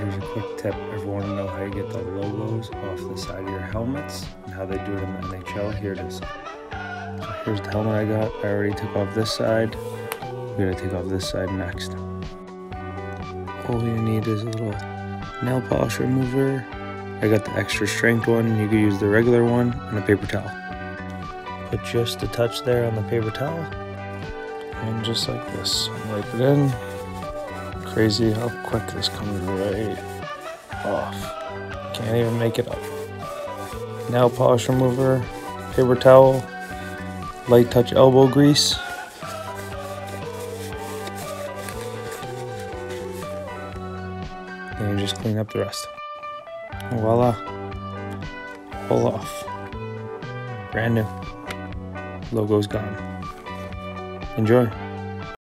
here's a quick tip. Everyone to know how you get the logos off the side of your helmets and how they do it in the NHL, here it is. So here's the helmet I got. I already took off this side. We're gonna take off this side next. All you need is a little nail polish remover. I got the extra strength one. You could use the regular one and a paper towel. Put just a touch there on the paper towel. And just like this, wipe it in. Crazy how quick this comes right off. Can't even make it up. Nail polish remover, paper towel, light touch elbow grease. And you just clean up the rest. Voila. Pull off. Brand new. Logo's gone. Enjoy.